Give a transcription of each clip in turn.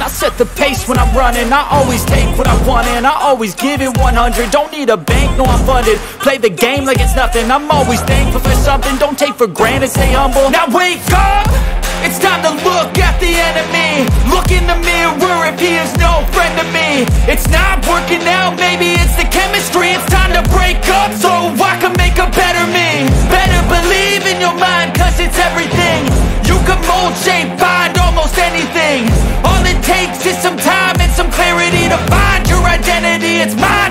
I set the pace when I'm running. I always take what I want and I always give it 100 Don't need a bank, no I'm funded. Play the game like it's nothing. I'm always thankful for something. Don't take for granted, stay humble. Now wake up! It's time to look at the enemy. Look in the mirror if he is no friend to me. It's not working out, takes is some time and some clarity To find your identity, it's mind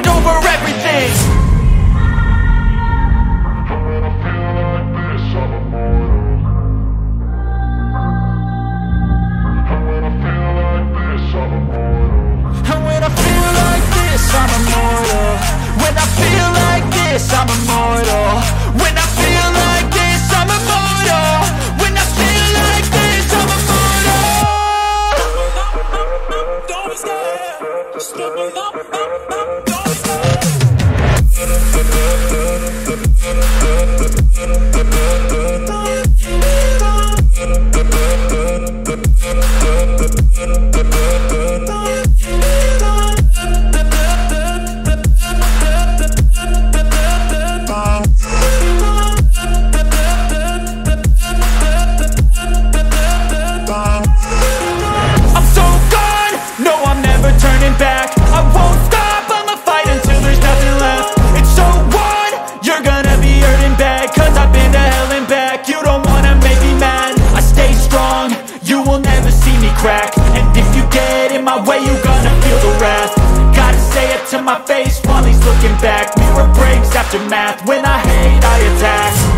math, when I hate I attack